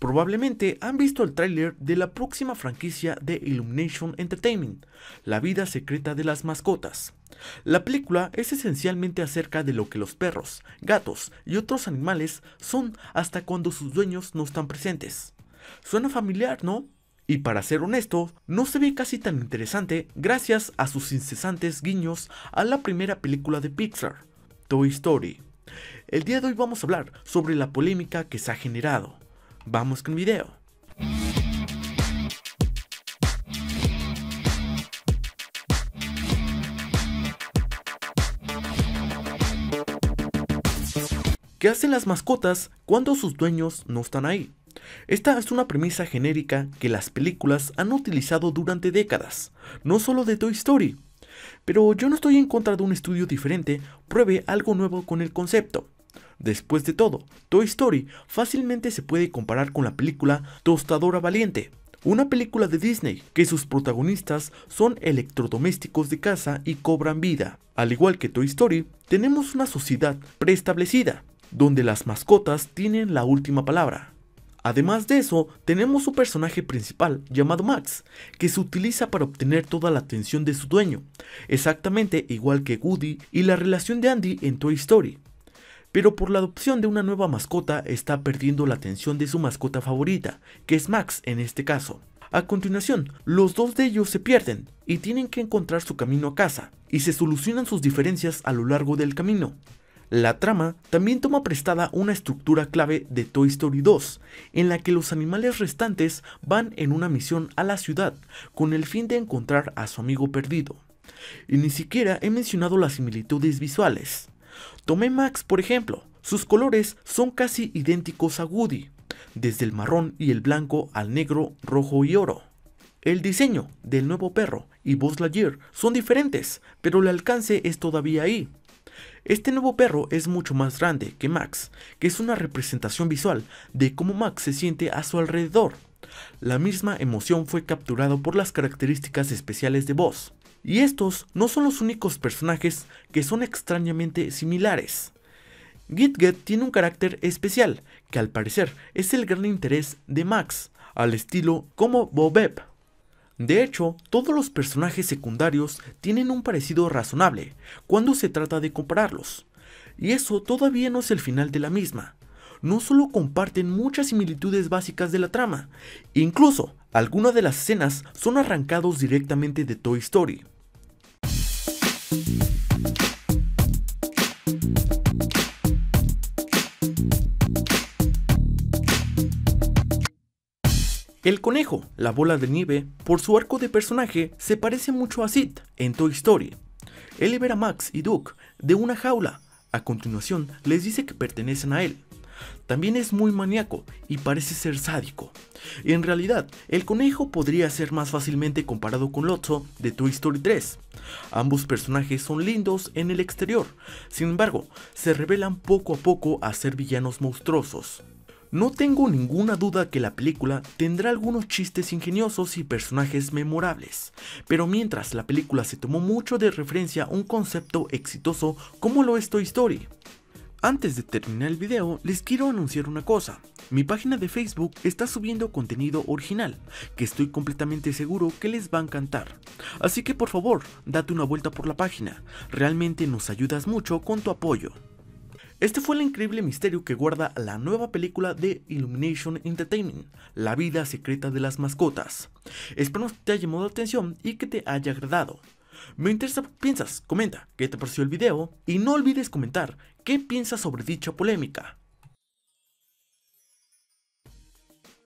Probablemente han visto el tráiler de la próxima franquicia de Illumination Entertainment, La vida secreta de las mascotas. La película es esencialmente acerca de lo que los perros, gatos y otros animales son hasta cuando sus dueños no están presentes. Suena familiar, ¿no? Y para ser honesto, no se ve casi tan interesante gracias a sus incesantes guiños a la primera película de Pixar, Toy Story. El día de hoy vamos a hablar sobre la polémica que se ha generado. Vamos con video. ¿Qué hacen las mascotas cuando sus dueños no están ahí? Esta es una premisa genérica que las películas han utilizado durante décadas, no solo de Toy Story. Pero yo no estoy en contra de un estudio diferente pruebe algo nuevo con el concepto. Después de todo, Toy Story fácilmente se puede comparar con la película Tostadora Valiente, una película de Disney que sus protagonistas son electrodomésticos de casa y cobran vida. Al igual que Toy Story, tenemos una sociedad preestablecida, donde las mascotas tienen la última palabra. Además de eso, tenemos un personaje principal llamado Max, que se utiliza para obtener toda la atención de su dueño, exactamente igual que Woody y la relación de Andy en Toy Story pero por la adopción de una nueva mascota está perdiendo la atención de su mascota favorita, que es Max en este caso. A continuación, los dos de ellos se pierden y tienen que encontrar su camino a casa, y se solucionan sus diferencias a lo largo del camino. La trama también toma prestada una estructura clave de Toy Story 2, en la que los animales restantes van en una misión a la ciudad con el fin de encontrar a su amigo perdido. Y ni siquiera he mencionado las similitudes visuales. Tomé Max, por ejemplo. Sus colores son casi idénticos a Woody, desde el marrón y el blanco al negro, rojo y oro. El diseño del nuevo perro y Buzz Lightyear son diferentes, pero el alcance es todavía ahí. Este nuevo perro es mucho más grande que Max, que es una representación visual de cómo Max se siente a su alrededor. La misma emoción fue capturada por las características especiales de Buzz. Y estos no son los únicos personajes que son extrañamente similares. Gitget tiene un carácter especial, que al parecer es el gran interés de Max, al estilo como Bobeb. De hecho, todos los personajes secundarios tienen un parecido razonable cuando se trata de compararlos. Y eso todavía no es el final de la misma. No solo comparten muchas similitudes básicas de la trama, incluso algunas de las escenas son arrancados directamente de Toy Story. El conejo, la bola de nieve, por su arco de personaje, se parece mucho a Sid en Toy Story. Él libera a Max y Duke de una jaula. A continuación, les dice que pertenecen a él. También es muy maníaco y parece ser sádico. En realidad, el conejo podría ser más fácilmente comparado con Lotso de Toy Story 3. Ambos personajes son lindos en el exterior, sin embargo, se revelan poco a poco a ser villanos monstruosos. No tengo ninguna duda que la película tendrá algunos chistes ingeniosos y personajes memorables, pero mientras la película se tomó mucho de referencia a un concepto exitoso como lo es Toy Story. Antes de terminar el video, les quiero anunciar una cosa. Mi página de Facebook está subiendo contenido original, que estoy completamente seguro que les va a encantar. Así que por favor, date una vuelta por la página, realmente nos ayudas mucho con tu apoyo. Este fue el increíble misterio que guarda la nueva película de Illumination Entertainment, La vida secreta de las mascotas. Espero que te haya llamado la atención y que te haya agradado. Me interesa qué piensas, comenta qué te pareció el video y no olvides comentar qué piensas sobre dicha polémica.